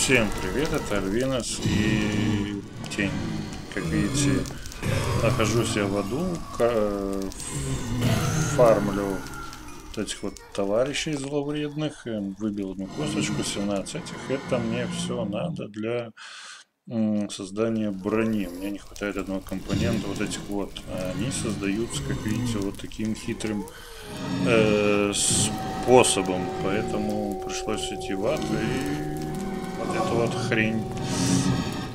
Всем привет, это Альвинос и Тень. Как видите, нахожусь я в аду, фармлю вот этих вот товарищей зловредных, выбил одну косточку, 17 этих. Это мне все надо для создания брони. Мне не хватает одного компонента, вот этих вот. Они создаются, как видите, вот таким хитрым э, способом. Поэтому пришлось идти в ад и вот эту вот хрень.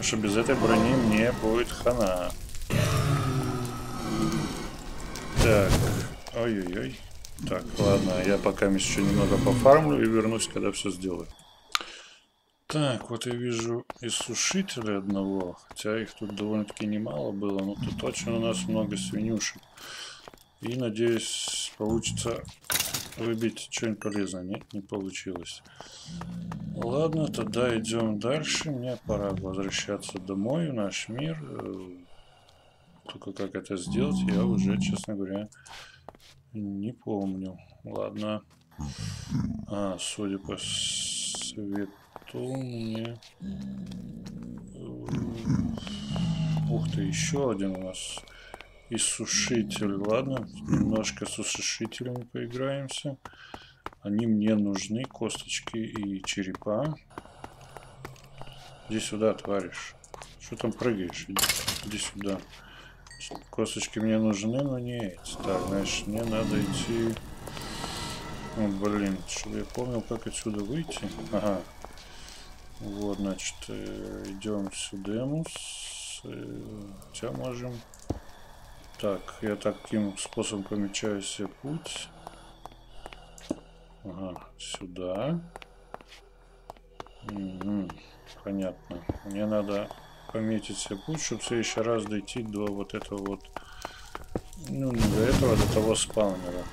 Что без этой брони мне будет хана. Так. Ой-ой-ой. Так, ладно, я пока еще немного пофармлю и вернусь, когда все сделаю. Так, вот я вижу иссушителя одного, хотя их тут довольно-таки немало было, но тут точно у нас много свинюшек. И надеюсь, получится выбить что-нибудь полезное. Нет, не получилось. Ладно, тогда идем дальше. Мне пора возвращаться домой, в наш мир. Только как это сделать, я уже, честно говоря, не помню. Ладно. А, судя по свету, мне... Ух ты, еще один у нас иссушитель. Ладно, немножко с усушителями поиграемся. Они мне нужны, косточки и черепа. Иди сюда, товарищ. Что там прыгаешь? Иди, иди сюда. Косточки мне нужны, но не эти. Так, значит, мне надо идти... О, блин, чтобы я помнил, как отсюда выйти. Ага. Вот, значит, э, идем сюда. Э, хотя можем так, я таким способом помечаю себе путь. Ага, сюда. Угу, понятно. Мне надо пометить себе путь, чтобы в следующий раз дойти до вот этого вот... Ну, не до этого, а до того спаунера.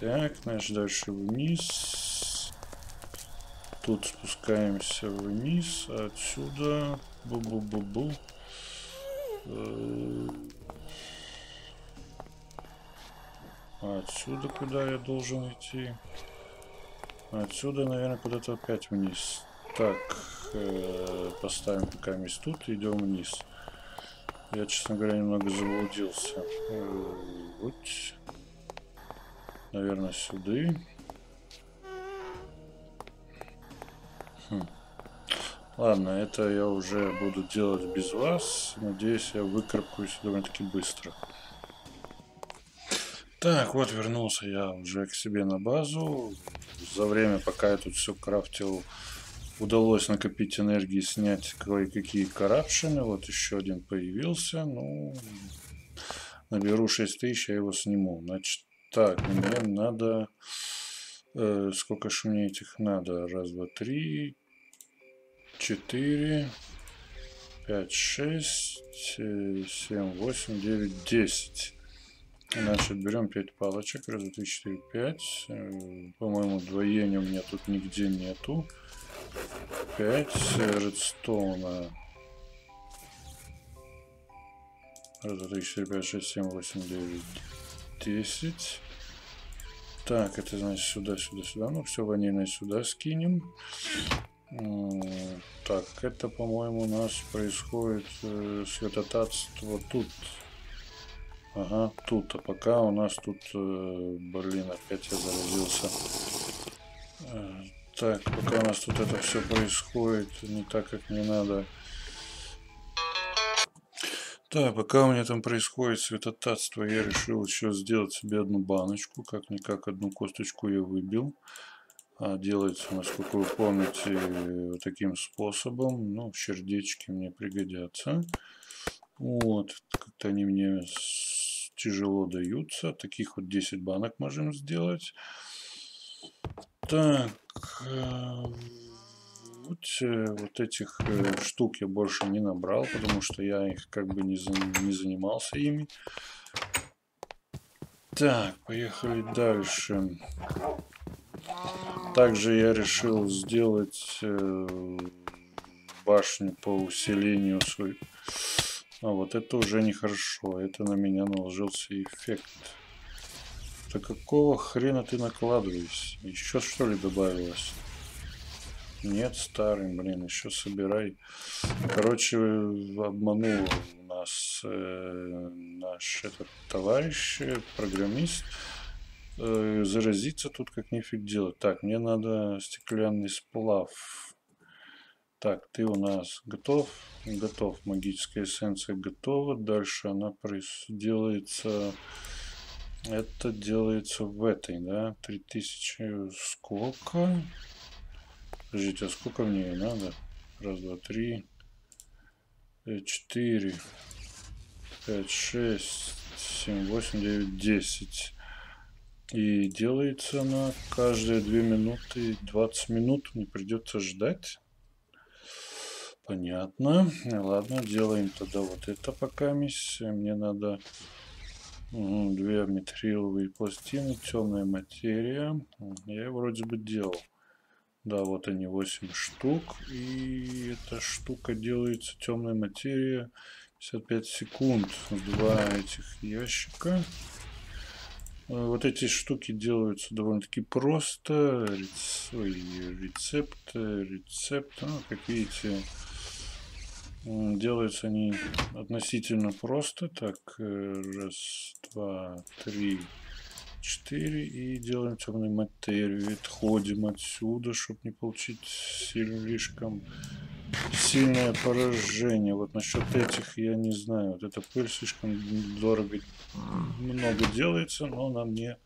Так, значит, дальше вниз. Тут спускаемся вниз. Отсюда... Бу-бу-бу-бу. Э, отсюда куда я должен идти? Отсюда, наверное, куда-то опять вниз. Так, э, поставим пока мест тут и идем вниз. Я, честно говоря, немного заблудился. Э, вот. Наверное, сюда. Хм. Ладно, это я уже буду делать без вас. Надеюсь, я выкарабкаюсь довольно-таки быстро. Так, вот вернулся я уже к себе на базу. За время, пока я тут все крафтил, удалось накопить энергии, снять кое-какие карапшины. Вот еще один появился. Ну, наберу 6000, я его сниму. Значит, так, мне надо... Э, сколько же мне этих надо? Раз, два, три, 4, 5, 6, 7, 8, 9, 10. Значит, берем 5 палочек. Раз, два, три, четыре, пять. Э, по-моему, двоения у меня тут нигде нету. 5 редстоуна. Раз, два, три, четыре, пять, шесть, семь, восемь, девять, десять. Так, это значит сюда, сюда, сюда. Ну, все ванильное сюда скинем. Так, это, по-моему, у нас происходит э, светотатство тут. Ага, тут. А пока у нас тут... Э, блин, опять я заразился. Э, так, пока у нас тут это все происходит не так, как мне надо. Так, пока у меня там происходит светотатство, я решил еще сделать себе одну баночку. Как-никак одну косточку я выбил. Делается, насколько вы помните, таким способом. Ну, сердечки мне пригодятся. Вот, как-то они мне тяжело даются. Таких вот 10 банок можем сделать. Так, э, вот, э, вот этих э, штук я больше не набрал, потому что я их как бы не, не занимался ими. Так, поехали дальше. Также я решил сделать э, башню по усилению свой. А вот это уже нехорошо. Это на меня наложился эффект. Да какого хрена ты накладываешь? Еще что ли добавилось? Нет, старый, блин, еще собирай. Короче, обманул нас э, наш этот товарищ, программист. Э, заразиться тут как нифиг делать. Так, мне надо стеклянный сплав. Так, ты у нас готов? Готов. Магическая эссенция готова. Дальше она делается... Это делается в этой, да? 3000 сколько? Подождите, а сколько мне надо? Раз, два, три, четыре, пять, шесть, семь, восемь, девять, десять. И делается она каждые 2 минуты 20 минут. Не придется ждать. Понятно. Ладно, делаем тогда вот это пока мисс. Мне надо две метриловые пластины, темная материя. Я вроде бы делал. Да, вот они 8 штук. И эта штука делается темная материя. 55 секунд. Два этих ящика. Э, вот эти штуки делаются довольно-таки просто. Рецепт, рецепт, ну, как видите, делаются они относительно просто. Так, э, раз, два, три, четыре. И делаем темную материю. Отходим отсюда, чтобы не получить слишком сильное поражение. Вот насчет этих я не знаю. Вот эта пыль слишком дорого, много делается, но она мне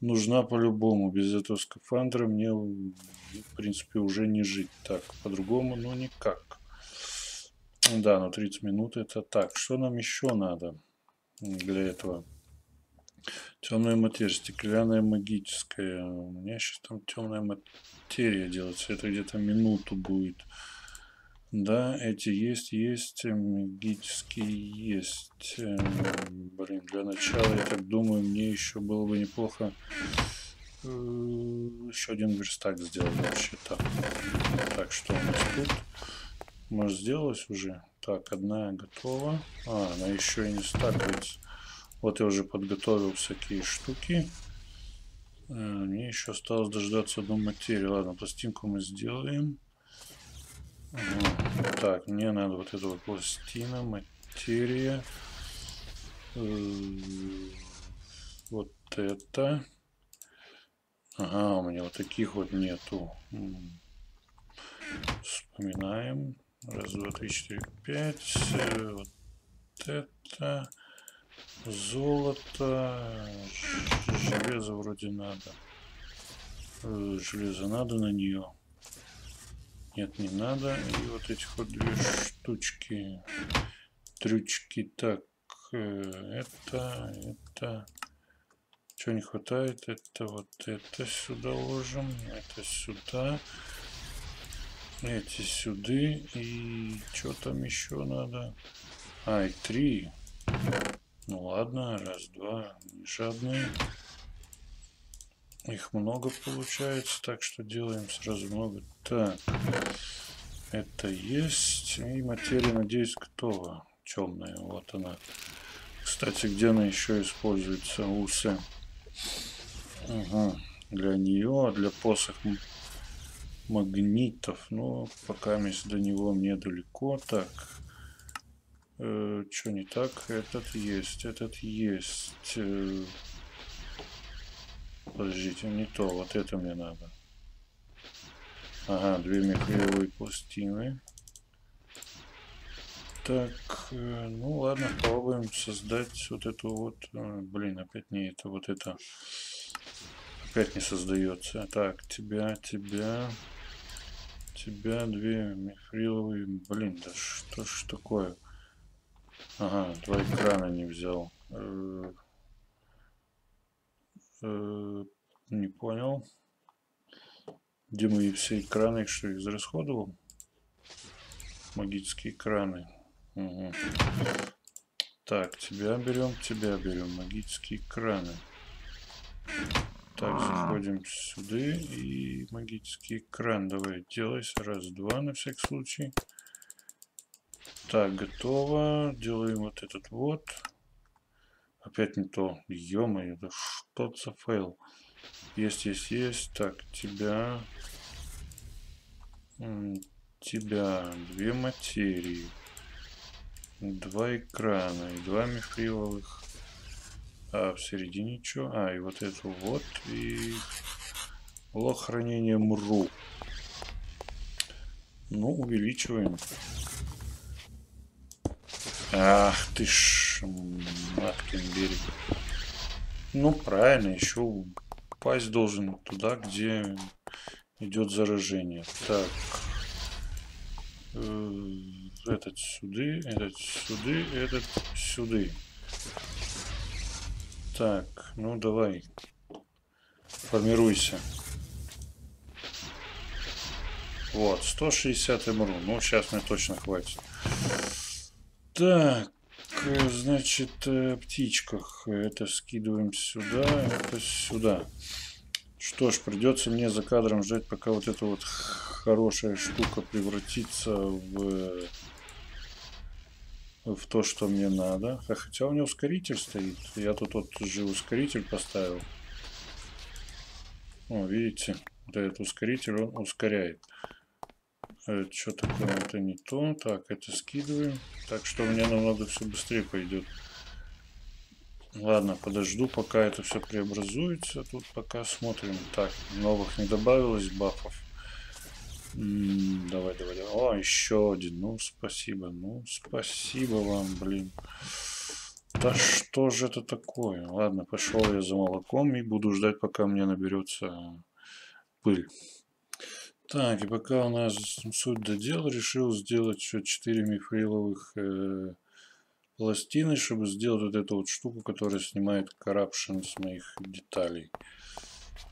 нужна по-любому. Без этого скафандра мне, в принципе, уже не жить. Так, по-другому, но никак. Да, но 30 минут это так. Что нам еще надо для этого? Темная материя, стеклянная магическая. У меня сейчас там темная материя делается. Это где-то минуту будет. Да, эти есть, есть, магические есть. Эм, блин, для начала, я так думаю, мне еще было бы неплохо э, еще один верстак сделать вообще так. Что у нас тут? Может, сделалось уже? Так, одна готова. А, она еще и не стакается. Вот я уже подготовил всякие штуки. Э, мне еще осталось дождаться одну материю. Ладно, пластинку мы сделаем. Так, мне надо вот эту вот пластина, материя. Э, вот это. Ага, у меня вот таких вот нету. Вспоминаем. Раз, два, три, четыре, пять. Э, вот это. Золото. Железо вроде надо. Э, железо надо на нее. Нет, не надо. И вот этих вот две штучки, трючки. Так, э, это, это. Что не хватает? Это вот это сюда ложим, это сюда. Эти сюды. И что там еще надо? А, и три. Ну ладно, раз, два, не жадные. Их много получается, так что делаем сразу много. Так, это есть. И материя, надеюсь, готова. Темная, вот она. Кстати, где она еще используется? Усы. Угу. Для нее, для посох магнитов. Но пока до него мне далеко. Так. Э, что не так? Этот есть, этот есть. Э, Подождите, не то. Вот это мне надо. Ага, две мифриловые пластины. Так, э, ну ладно, попробуем создать вот эту вот... Э, блин, опять не это, вот это. Опять не создается. Так, тебя, тебя... Тебя две мифриловые... Блин, да что ж такое? Ага, два экрана не взял. Э, не понял. Где мои все экраны, что их израсходовал? Магические экраны. Угу. Так, тебя берем, тебя берем. Магические экраны. Так, заходим сюда и магический экран. Давай, делайся. Раз, два на всякий случай. Так, готово. Делаем вот этот вот. Опять не то. Ё-моё, что за файл? Есть, есть, есть. Так, тебя... тебя две материи, два экрана и два мифриловых. А в середине что? А, и вот эту вот, и блок хранения МРУ. Ну, увеличиваем. Ах ты ж, маткин берег. Ну, правильно, еще пасть должен туда, где идет заражение. Так. Э, этот сюды, этот сюды, этот сюды. Так, ну давай. Формируйся. Вот, 160 МРУ. Ну, сейчас мне точно хватит. Так, э, значит, э, о птичках. Это скидываем сюда, это сюда. Что ж, придется мне за кадром ждать, пока вот эта вот хорошая штука превратится в, в то, что мне надо. Хотя у меня ускоритель стоит. Я тут вот же ускоритель поставил. О, видите, вот этот ускоритель, он ускоряет. Это что такое? Это не то. Так, это скидываем. Так что меня намного все быстрее пойдет. Ладно, подожду, пока это все преобразуется. Тут пока смотрим. Так, новых не добавилось бафов. М -м, давай, давай, давай. О, еще один. Ну, спасибо. Ну, спасибо вам, блин. Да что же это такое? Ладно, пошел я за молоком и буду ждать, пока мне наберется пыль. Так, и пока у нас суть до дела, решил сделать еще 4 мифриловых э, пластины, чтобы сделать вот эту вот штуку, которая снимает corruption с моих деталей.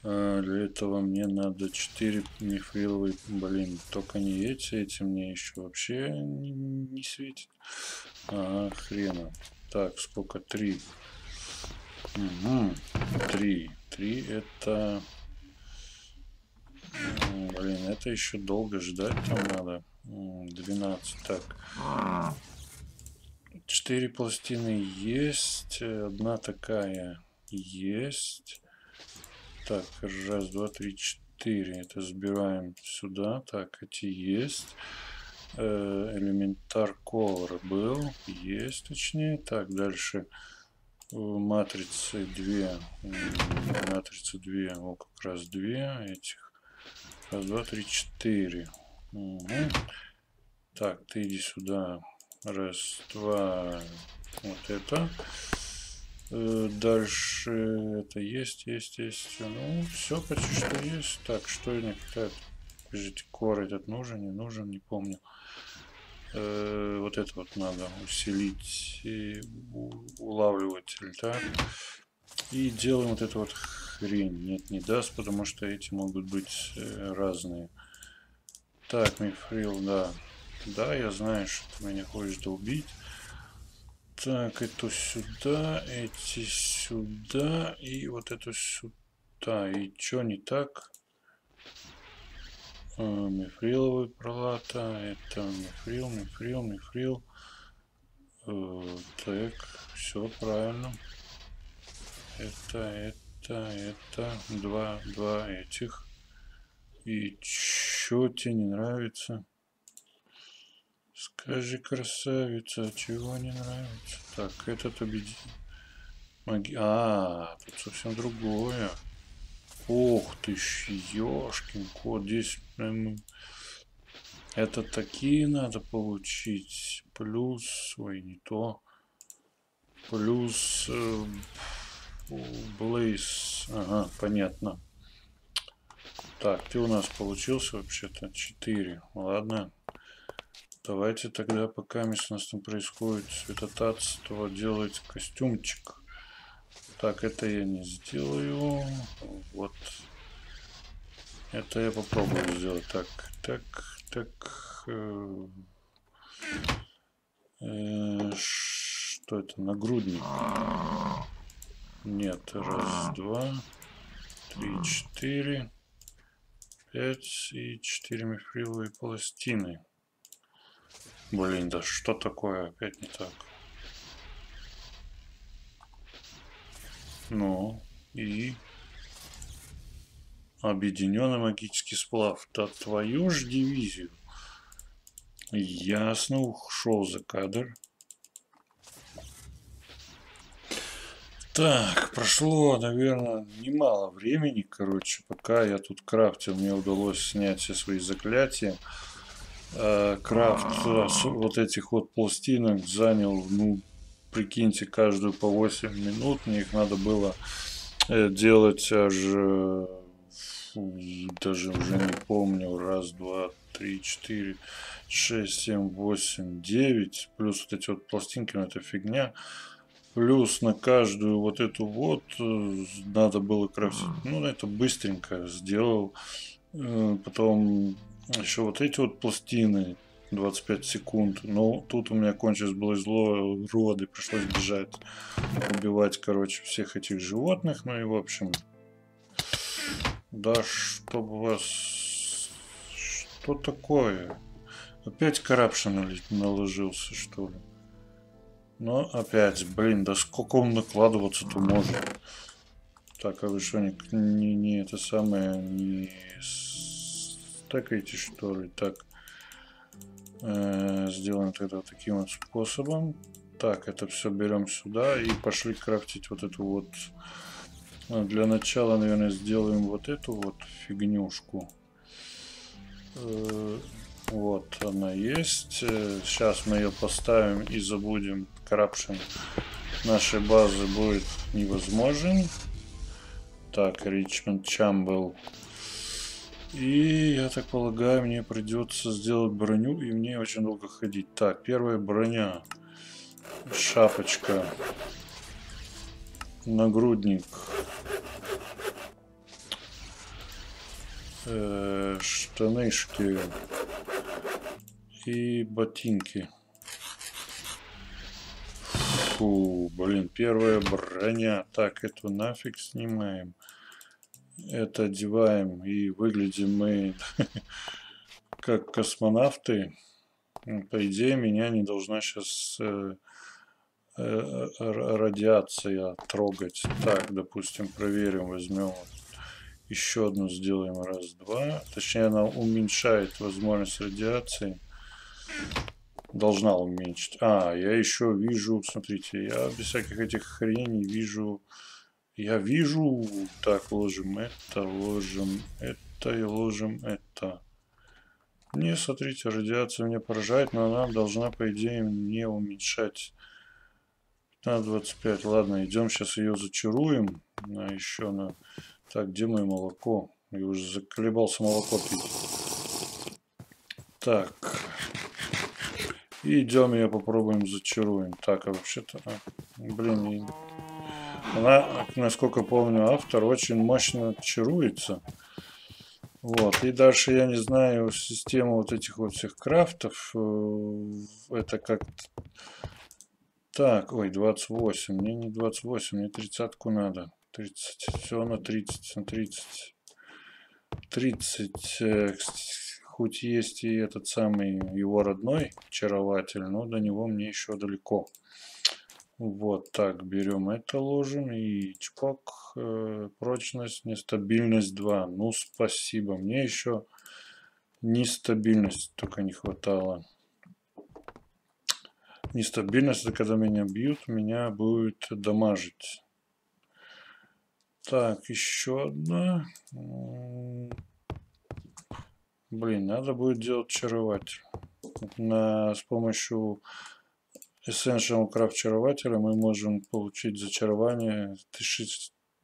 А для этого мне надо 4 мифриловые, блин, только не эти, эти мне еще вообще не, не светит. Ага, хрена. Так, сколько? 3. Угу, 3. 3 это... Блин, это еще долго ждать там надо. 12. Так. Четыре пластины есть. Одна такая есть. Так, раз, два, три, четыре. Это забираем сюда. Так, эти есть. Э, элементар колор был. Есть, точнее. Так, дальше матрицы две. Матрицы две. Вот как раз две этих. Раз, два, три, четыре. Угу. Так, ты иди сюда. Раз, два. Вот это. Э, дальше это есть, есть, есть. Ну, все почти что есть. Так, что не хватает? Скажите, кор этот нужен, не нужен, не помню. Э, вот это вот надо усилить улавливатель, так. И делаем вот эту вот хрень. Нет, не даст, потому что эти могут быть э, разные. Так, мифрил, да. Да, я знаю, что ты меня хочешь долбить. Так, это сюда, эти сюда, и вот это сюда. И что не так? А, мифриловый пролата, это мифрил, мифрил, мифрил. Э, так, все правильно. Это, это, это, два, два этих. И что тебе не нравится? Скажи, красавица, чего не нравится? Так, этот убеди. Маги... А, тут совсем другое. Ох ты ж, ёшкин кот, здесь прям... Это такие надо получить. Плюс, ой, не то. Плюс... Э. Ага, понятно. Так, ты у нас получился вообще-то 4. Ладно. Давайте тогда, пока у нас там происходит светотатство, делать костюмчик. Так, это я не сделаю. Вот. Это я попробую сделать. Так, так, так. Э, э, что это? Нагрудник. Нет. Раз, два, три, четыре, пять и четыре мифриловые пластины. Блин, да что такое? Опять не так. Ну, и... Объединенный магический сплав. Да твою ж дивизию. Ясно, ушел за кадр. Так, прошло, наверное, немало времени, короче, пока я тут крафтил, мне удалось снять все свои заклятия. Э, крафт э, вот этих вот пластинок занял, ну, прикиньте, каждую по 8 минут, мне их надо было э, делать аж, даже уже не помню, раз, два, три, четыре, шесть, семь, восемь, девять, плюс вот эти вот пластинки, ну это фигня. Плюс на каждую вот эту вот надо было крафтить. Ну, это быстренько сделал. Потом еще вот эти вот пластины 25 секунд. Но тут у меня кончилось было зло роды, пришлось бежать, убивать, короче, всех этих животных. Ну и в общем, да, чтобы вас... Что такое? Опять коррупшн наложился, что ли? Но опять, блин, да сколько он накладываться-то может? Так, а вы что, не, не, не это самое, не стакаете что ли? Так, э, сделаем тогда таким вот способом. Так, это все берем сюда и пошли крафтить вот эту вот. Ну, для начала, наверное, сделаем вот эту вот фигнюшку. Э, вот она есть. Сейчас мы ее поставим и забудем. Corruption нашей базы будет невозможен. Так, Ричмонд Чамбл. И, я так полагаю, мне придется сделать броню, и мне очень долго ходить. Так, первая броня. Шапочка. Нагрудник. Э, штанышки и ботинки. Фу, блин, первая броня. Так, эту нафиг снимаем. Это одеваем и выглядим мы как космонавты. По идее, меня не должна сейчас э, э, радиация трогать. Так, допустим, проверим, возьмем еще одну сделаем раз, два. Точнее, она уменьшает возможность радиации должна уменьшить. А, я еще вижу, смотрите, я без всяких этих хреней вижу, я вижу, так, ложим это, ложим это и ложим это. Не, смотрите, радиация меня поражает, но она должна, по идее, не уменьшать. 15-25, ладно, идем сейчас ее зачаруем. На еще на... Так, где мое молоко? Я уже заколебался молоко пить. Так, и идем ее попробуем зачаруем. Так, а вообще-то... А, блин, она, насколько помню, автор очень мощно чаруется. Вот. И дальше я не знаю систему вот этих вот всех крафтов. Э, это как... Так, ой, 28. Мне не 28, мне тридцатку надо. 30. Все на 30, на 30. 30 хоть есть и этот самый его родной чарователь, но до него мне еще далеко. Вот так, берем это, ложим и чпок, э, прочность, нестабильность 2. Ну, спасибо. Мне еще нестабильность только не хватало. Нестабильность, это когда меня бьют, меня будет дамажить. Так, еще одна. Блин, надо будет делать чарователь. На, с помощью Essential Craft чарователя мы можем получить зачарование.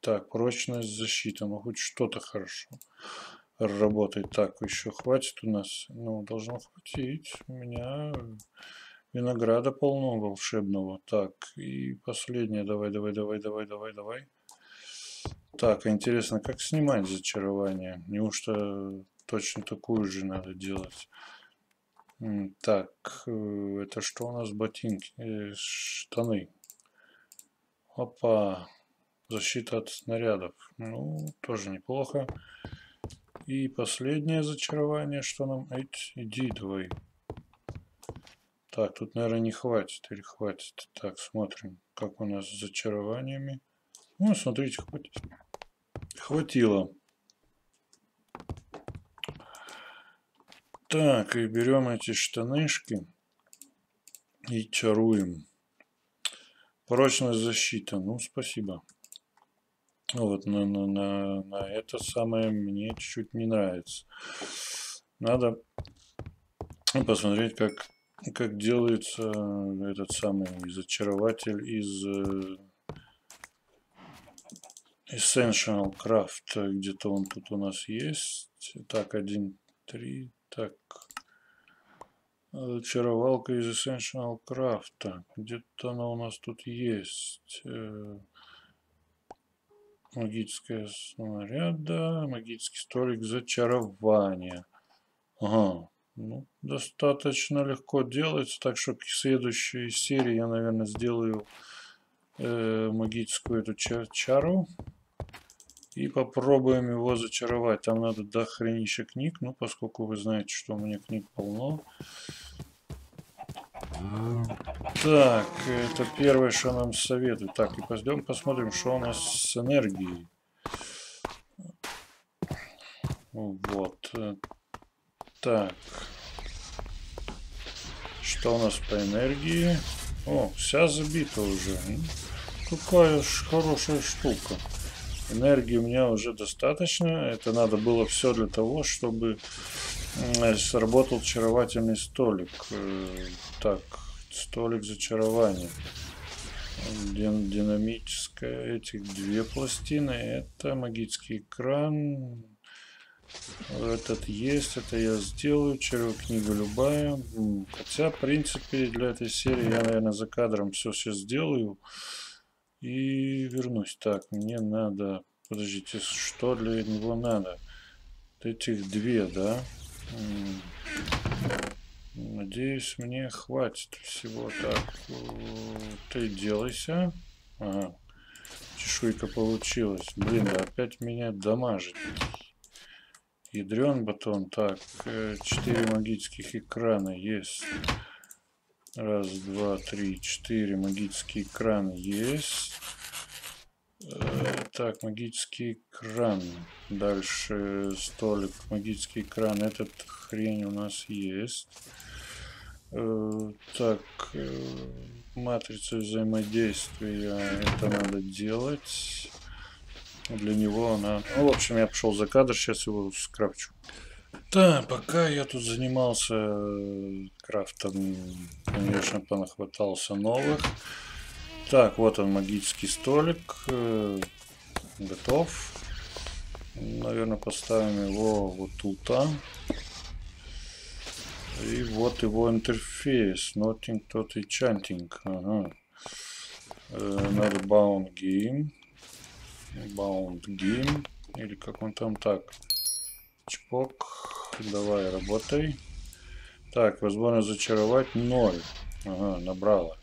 Так, прочность, защита. Ну, хоть что-то хорошо работает. Так, еще хватит у нас? Ну, должно хватить. У меня винограда полно волшебного. Так, и последнее. Давай, давай, давай, давай, давай, давай. Так, интересно, как снимать зачарование? Неужто точно такую же надо делать. Так, э, это что у нас? Ботинки, э, штаны. Опа, защита от снарядов. Ну, тоже неплохо. И последнее зачарование, что нам... Эть, иди давай. Так, тут, наверное, не хватит или хватит. Так, смотрим, как у нас с зачарованиями. Ну, смотрите, хватит. Хватило. Так, и берем эти штанышки и чаруем. Прочность защита. Ну, спасибо. Вот на, на, на, на это самое мне чуть-чуть не нравится. Надо посмотреть, как, как делается этот самый зачарователь из э, Essential Craft. Где-то он тут у нас есть. Так, один, три. Так. Зачаровалка из Essential Craft. Где-то она у нас тут есть. Э, магическая снаряда. Магический столик зачарования. Ага. Ну, достаточно легко делается, так что к следующей серии я, наверное, сделаю э, магическую эту чар чару. И попробуем его зачаровать. Там надо до хранища книг, ну, поскольку вы знаете, что у меня книг полно. Так, это первое, что нам советуют. Так, и пойдем посмотрим, что у нас с энергией. Вот. Так. Что у нас по энергии? О, вся забита уже. Какая хорошая штука. Энергии у меня уже достаточно. Это надо было все для того, чтобы сработал чаровательный столик. Э, так, столик зачарования. Динамическая. Этих две пластины. Это магический экран. Этот есть, это я сделаю. Червя книга любая. Хотя, в принципе, для этой серии я, наверное, за кадром все сейчас сделаю. И вернусь. Так, мне надо... Подождите, что для него надо? Этих две, да? Надеюсь, мне хватит всего. Так, ты делайся. Ага. Чешуйка получилась. Блин, да опять меня дамажит. Ядрен батон. Так, э, четыре магических экрана есть. Раз, два, три, четыре магические экрана есть. Э, так, магический экран. Дальше столик, магический экран. Этот хрень у нас есть. Э, так, матрица взаимодействия. Это надо делать для него она... Ну, в общем, я пошел за кадр, сейчас его скрафчу. Да, пока я тут занимался э, крафтом, конечно, понахватался новых. Так, вот он, магический столик. Э, готов. Наверное, поставим его вот тут. А. И вот его интерфейс. Nothing, tot и chanting. Ага. Э, надо bound game. Bound Game. Или как он там так. Чпок. Давай, работай. Так, возможно зачаровать 0. Ага, набрала.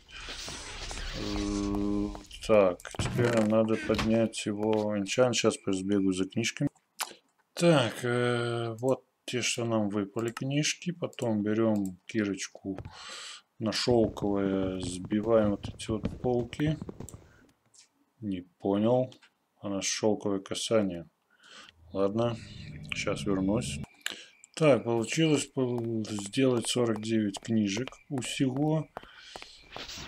Э, так, теперь нам надо поднять его энчан. Сейчас сбегаю за книжками. Так, э, вот те, что нам выпали книжки. Потом берем кирочку на шелковое, сбиваем вот эти вот полки. Не понял. Она шелковое касание. Ладно, сейчас вернусь. Так, получилось сделать 49 книжек у всего.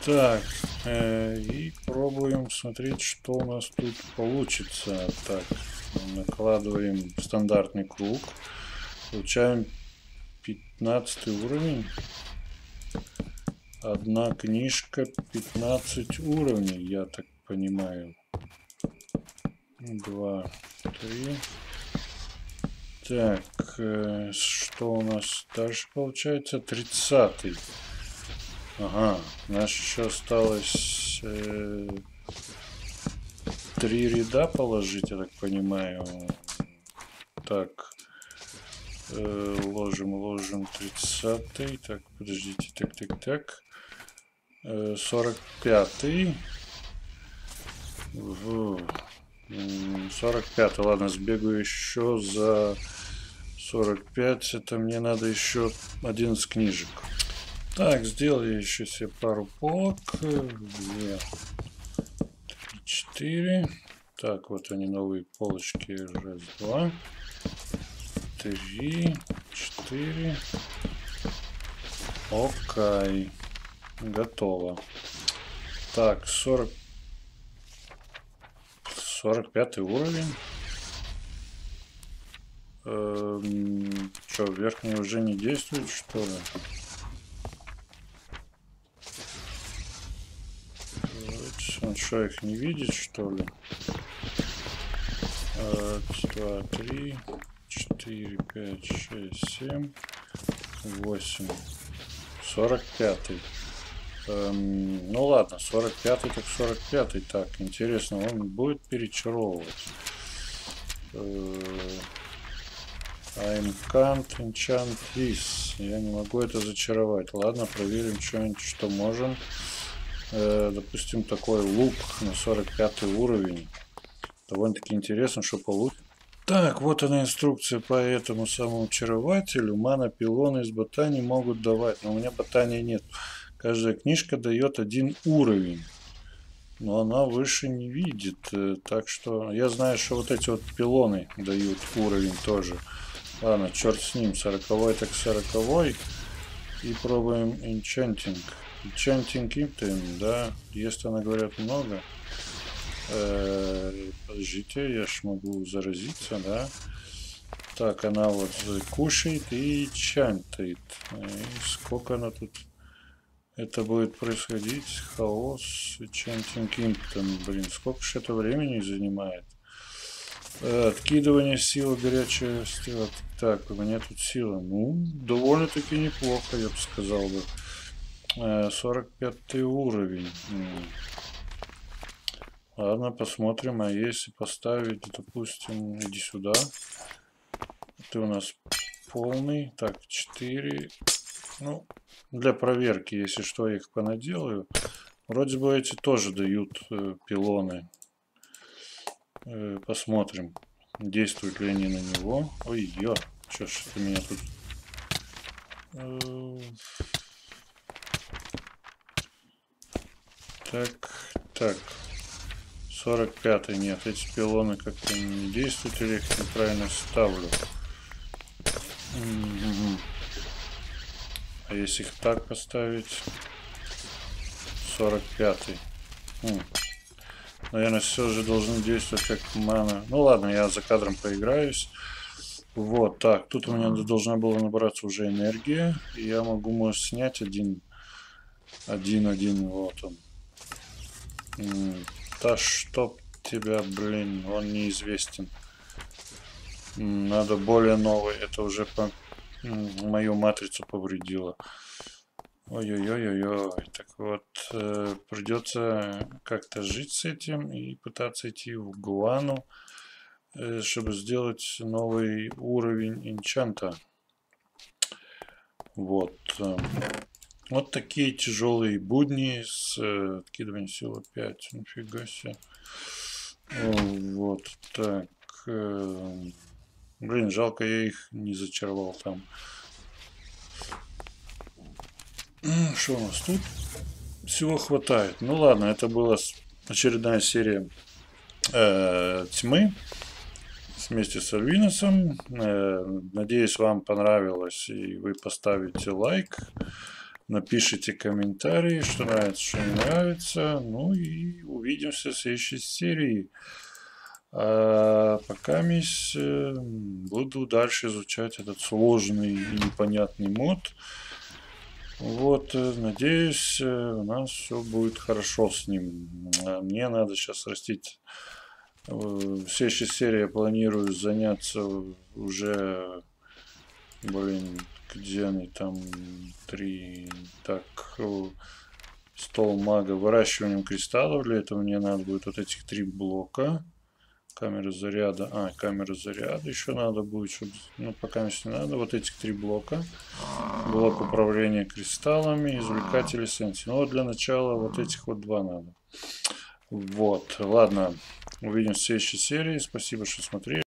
Так, э, и пробуем смотреть, что у нас тут получится. Так, накладываем стандартный круг. Получаем 15 уровень. Одна книжка 15 уровней, я так понимаю два, три. Так, э, что у нас дальше получается? Тридцатый. Ага, у нас еще осталось э, три ряда положить, я так понимаю. Так, э, ложим, ложим тридцатый. Так, подождите, так, так, так. Э, сорок пятый. 45, ладно, сбегаю еще за 45. Это мне надо еще 11 книжек. Так, сделаю еще себе пару полок. 2, 4. Так, вот они новые полочки. Раз, два, три, 4. Окей. Готово. Так, 40... 45 уровень. Эм, что, верхний уже не действует, что ли? Он что, их не видит, что ли? Раз, два, три, четыре, пять, шесть, семь, восемь. Сорок пятый. Эм, ну ладно, 45 так 45 Так, интересно, он будет перечаровывать. Э, I'm can't enchant this. Я не могу это зачаровать. Ладно, проверим что-нибудь, что можем. Э, допустим, такой лук на 45 уровень. Довольно-таки интересно, что получится. Так, вот она инструкция по этому самому чарователю. Мана пилоны из ботани могут давать, но у меня ботании нет. Каждая книжка дает один уровень. Но она выше не видит. Э, так что я знаю, что вот эти вот пилоны дают уровень тоже. Ладно, черт с ним. Сороковой так сороковой. И пробуем Enchanting. Enchanting Item, да. Есть она, говорят, много. Э -э подождите, я ж могу заразиться, да. Так, она вот кушает и чантает. И сколько она тут... Это будет происходить. Хаос, Chanting Item. Блин, сколько же это времени занимает? Э, откидывание силы, горячая сила. Так, у меня тут сила. Ну, довольно-таки неплохо, я бы сказал бы. 45 э, уровень. Ладно, посмотрим. А если поставить, допустим, иди сюда. Ты у нас полный. Так, 4. Ну, для проверки, если что, я их понаделаю. Вроде бы эти тоже дают э, пилоны. Э, посмотрим, действуют ли они на него. Ой, ё, что ж это меня тут... Э, так, так. 45 нет, эти пилоны как-то не действуют или их неправильно ставлю. А если их так поставить? 45 -й. Наверное, все же должны действовать как мана. Ну ладно, я за кадром поиграюсь. Вот, так, тут у меня должна была набраться уже энергия. И я могу, может, снять один, один, один, вот он. Да чтоб тебя, блин, он неизвестен. Надо более новый, это уже по мою матрицу повредило. Ой-ой-ой-ой-ой. Так вот, э, придется как-то жить с этим и пытаться идти в Гуану, э, чтобы сделать новый уровень инчанта. Вот. Э, вот такие тяжелые будни с э, откидыванием силы 5. Нифига себе. Вот так. Э, блин, жалко, я их не зачаровал там. Что у нас тут? Всего хватает. Ну ладно, это была очередная серия э, тьмы вместе с Альвиносом. Э, надеюсь, вам понравилось и вы поставите лайк. Напишите комментарии, что нравится, что не нравится. Ну и увидимся в следующей серии. А пока мисс, э, буду дальше изучать этот сложный и непонятный мод. Вот, э, надеюсь, э, у нас все будет хорошо с ним. А мне надо сейчас растить. Э, в следующей серии я планирую заняться уже, блин, где они там, три, так, стол мага, выращиванием кристаллов. Для этого мне надо будет вот этих три блока. Камера заряда. А, камера заряда еще надо будет, чтобы... Ну, пока не надо. Вот этих три блока. Блок управления кристаллами, извлекатель эссенции. Ну, вот для начала вот этих вот два надо. Вот, ладно. Увидимся в следующей серии. Спасибо, что смотрели.